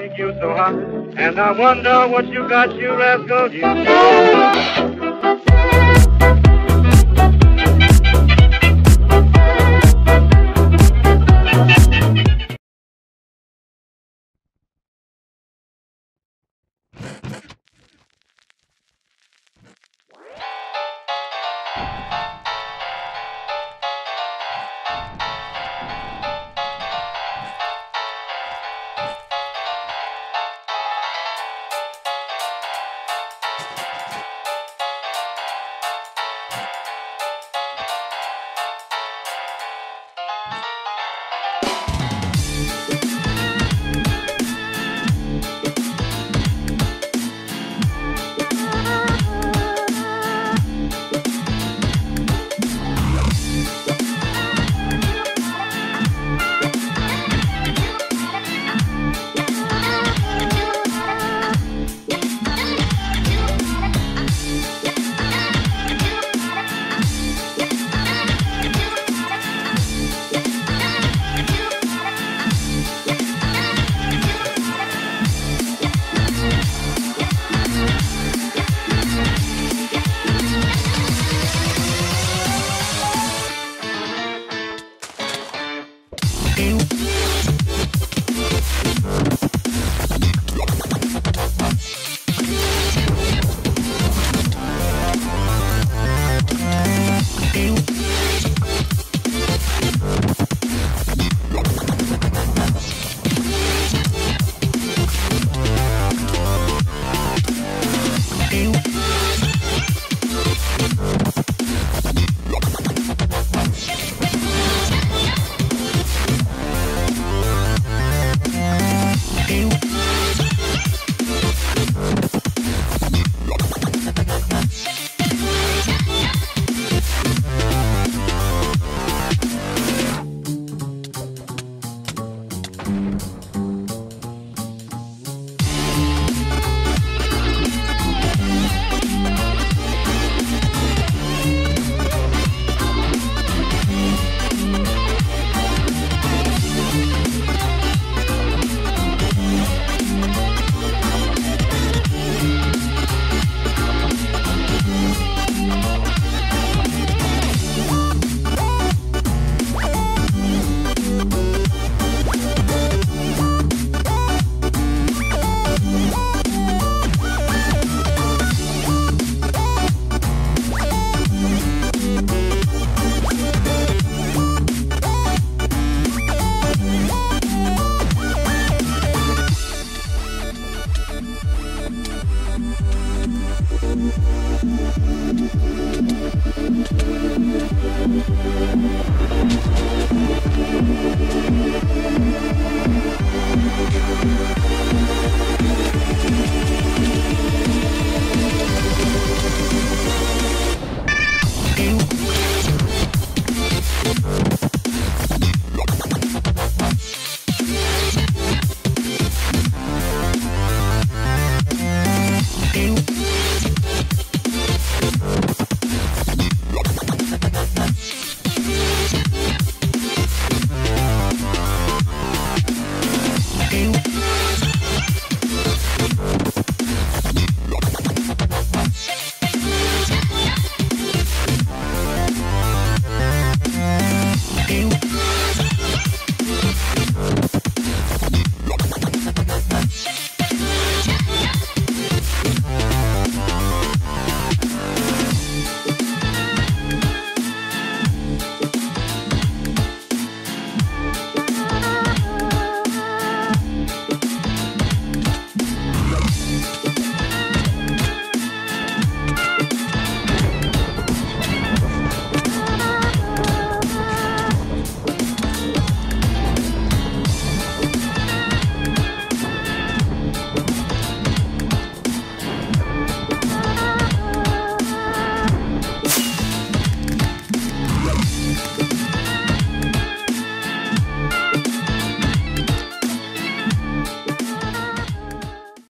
think you so hot, and I wonder what you got, you rascal. You.